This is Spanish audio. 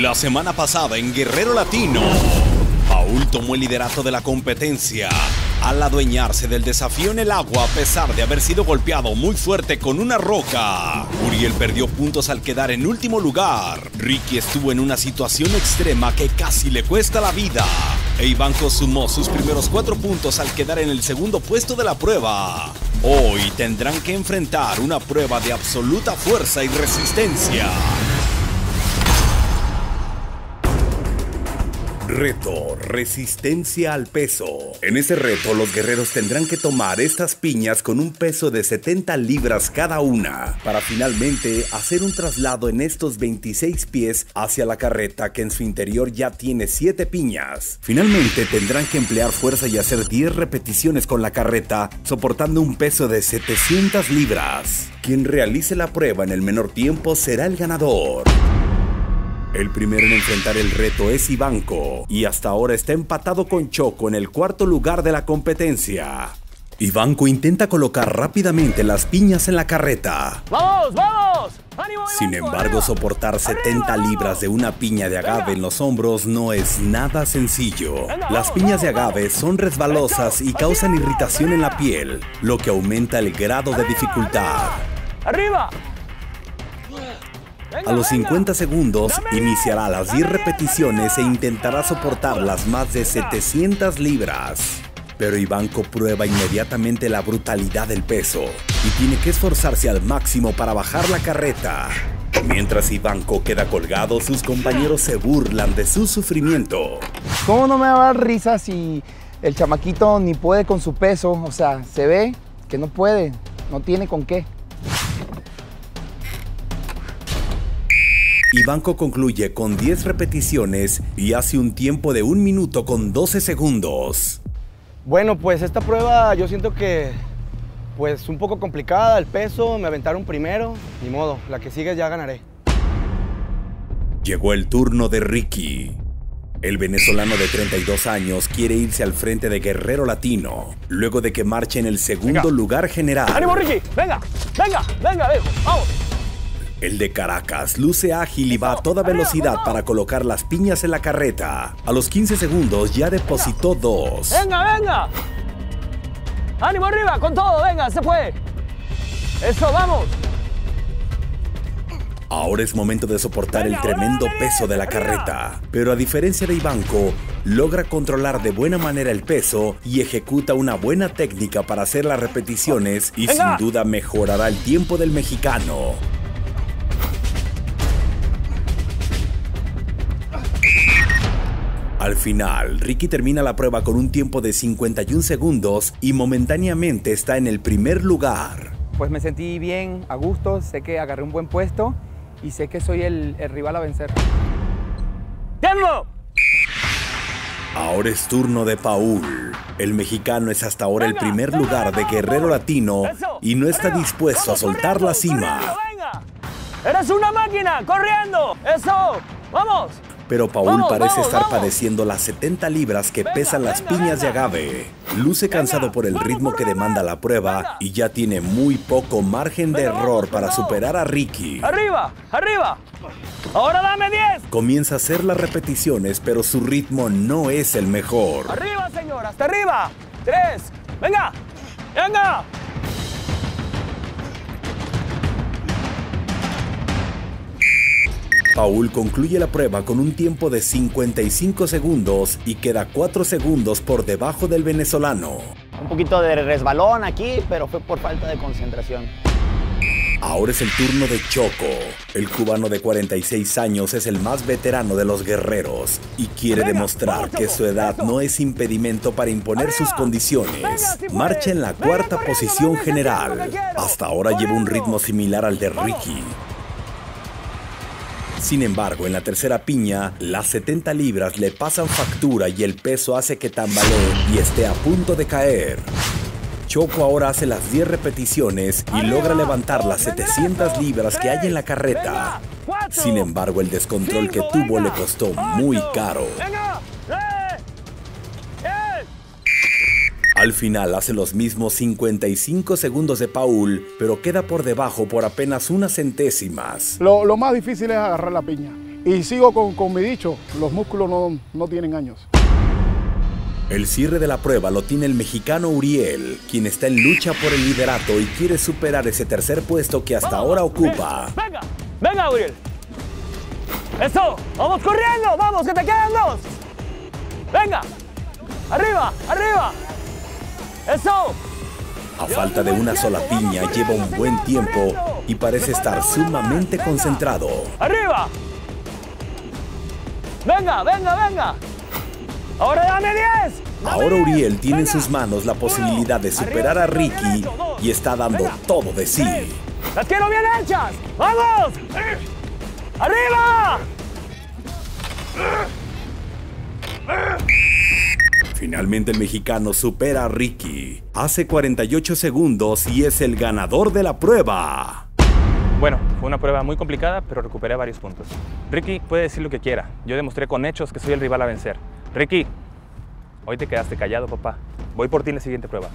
La semana pasada en Guerrero Latino, Paul tomó el liderato de la competencia al adueñarse del desafío en el agua a pesar de haber sido golpeado muy fuerte con una roca. Uriel perdió puntos al quedar en último lugar. Ricky estuvo en una situación extrema que casi le cuesta la vida. E Ivanko sumó sus primeros cuatro puntos al quedar en el segundo puesto de la prueba. Hoy tendrán que enfrentar una prueba de absoluta fuerza y resistencia. Reto, resistencia al peso. En ese reto los guerreros tendrán que tomar estas piñas con un peso de 70 libras cada una, para finalmente hacer un traslado en estos 26 pies hacia la carreta que en su interior ya tiene 7 piñas. Finalmente tendrán que emplear fuerza y hacer 10 repeticiones con la carreta, soportando un peso de 700 libras. Quien realice la prueba en el menor tiempo será el ganador. El primero en enfrentar el reto es Ivanko y hasta ahora está empatado con Choco en el cuarto lugar de la competencia. Ivanko intenta colocar rápidamente las piñas en la carreta. ¡Vamos, vamos! ¡Ánimo, Sin embargo, arriba! soportar 70 ¡Arriba, vamos! libras de una piña de agave en los hombros no es nada sencillo. Las piñas de agave son resbalosas y causan irritación en la piel, lo que aumenta el grado de dificultad. ¡Arriba! A los 50 segundos iniciará las 10 repeticiones e intentará soportar las más de 700 libras. Pero Ivanko prueba inmediatamente la brutalidad del peso y tiene que esforzarse al máximo para bajar la carreta. Mientras Ivanko queda colgado, sus compañeros se burlan de su sufrimiento. ¿Cómo no me va a dar risa si el chamaquito ni puede con su peso? O sea, se ve que no puede, no tiene con qué. Ivanko concluye con 10 repeticiones y hace un tiempo de 1 minuto con 12 segundos. Bueno, pues esta prueba yo siento que pues un poco complicada, el peso, me aventaron primero, ni modo, la que sigue ya ganaré. Llegó el turno de Ricky. El venezolano de 32 años quiere irse al frente de Guerrero Latino, luego de que marche en el segundo Venga. lugar general. ¡Ánimo, Ricky! ¡Venga! ¡Venga! ¡Venga, viejo! ¡Vamos! El de Caracas luce ágil y va a toda velocidad para colocar las piñas en la carreta. A los 15 segundos ya depositó dos. ¡Venga, venga! ¡Ánimo arriba! ¡Con todo! ¡Venga! ¡Se puede! ¡Eso, vamos! Ahora es momento de soportar el tremendo peso de la carreta. Pero a diferencia de Ivanko, logra controlar de buena manera el peso y ejecuta una buena técnica para hacer las repeticiones y sin duda mejorará el tiempo del mexicano. Al final, Ricky termina la prueba con un tiempo de 51 segundos y momentáneamente está en el primer lugar. Pues me sentí bien, a gusto, sé que agarré un buen puesto y sé que soy el, el rival a vencer. ¡Tiempo! Ahora es turno de Paul. El mexicano es hasta ahora el primer venga, lugar de Guerrero. Latino Eso, y no está arriba, dispuesto a soltar la cima. ¡Venga! ¡Eres una máquina! ¡Corriendo! ¡Eso! ¡Vamos! Pero Paul parece estar padeciendo las 70 libras que pesan las piñas de agave. Luce cansado por el ritmo que demanda la prueba y ya tiene muy poco margen de error para superar a Ricky. ¡Arriba! ¡Arriba! ¡Ahora dame 10! Comienza a hacer las repeticiones, pero su ritmo no es el mejor. ¡Arriba, señor! ¡Hasta arriba! ¡Tres! ¡Venga! ¡Venga! Paul concluye la prueba con un tiempo de 55 segundos y queda 4 segundos por debajo del venezolano. Un poquito de resbalón aquí, pero fue por falta de concentración. Ahora es el turno de Choco. El cubano de 46 años es el más veterano de los guerreros y quiere Venga, demostrar vamos, que su edad eso. no es impedimento para imponer sus condiciones. Venga. Marcha en la Venga, cuarta corriendo, posición general. Hasta ahora lleva un ritmo similar al de Vamos. Ricky. Sin embargo, en la tercera piña, las 70 libras le pasan factura y el peso hace que tambalee y esté a punto de caer. Choco ahora hace las 10 repeticiones y logra levantar las dos, 700 regreso, libras que hay en la carreta. Sin embargo, el descontrol que tuvo le costó muy caro. Al final hace los mismos 55 segundos de Paul, pero queda por debajo por apenas unas centésimas. Lo, lo más difícil es agarrar la piña. Y sigo con, con mi dicho, los músculos no, no tienen años. El cierre de la prueba lo tiene el mexicano Uriel, quien está en lucha por el liderato y quiere superar ese tercer puesto que hasta ahora ocupa. Venga, venga, Uriel. Eso, vamos corriendo, vamos, que te quedan dos. Venga, arriba, arriba. Eso. A falta de una sola piña, lleva un buen tiempo y parece estar sumamente concentrado. Arriba. Venga, venga, venga. Ahora dame 10. Ahora Uriel tiene en sus manos la posibilidad de superar a Ricky y está dando todo de sí. Las quiero bien hechas. ¡Vamos! ¡Arriba! Finalmente el mexicano supera a Ricky. Hace 48 segundos y es el ganador de la prueba. Bueno, fue una prueba muy complicada, pero recuperé varios puntos. Ricky puede decir lo que quiera. Yo demostré con hechos que soy el rival a vencer. Ricky, hoy te quedaste callado, papá. Voy por ti en la siguiente prueba.